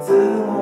自我。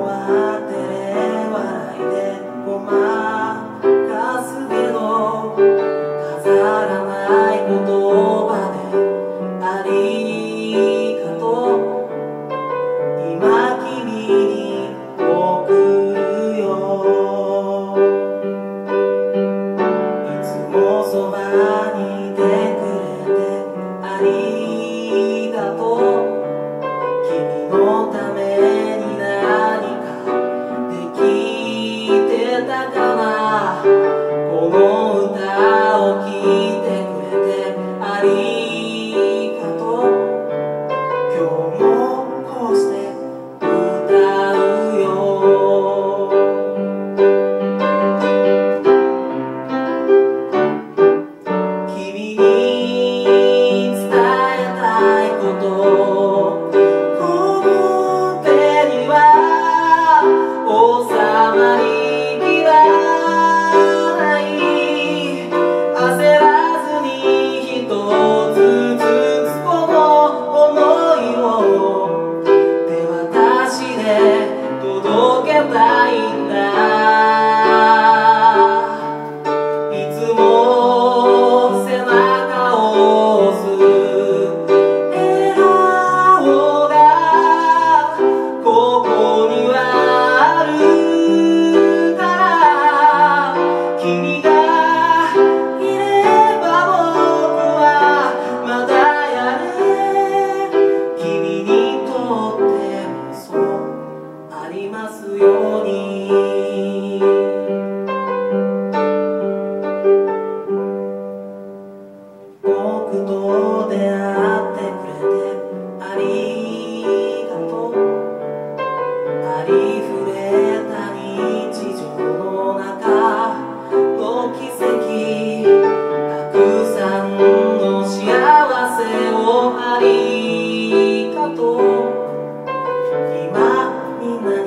moving.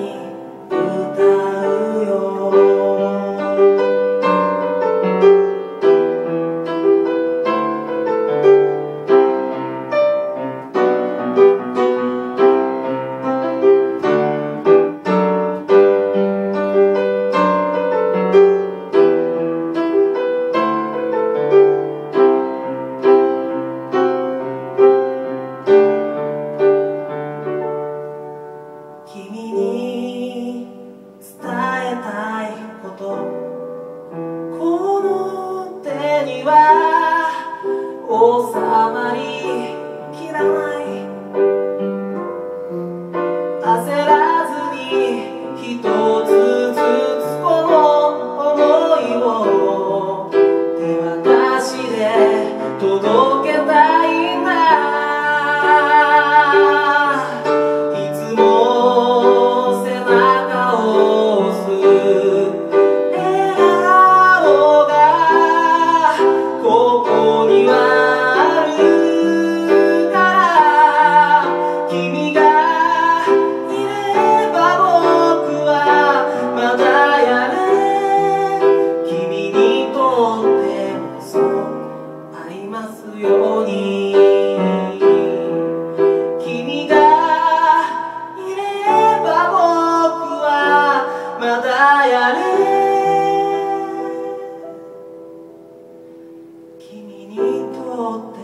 Ibu. Oh.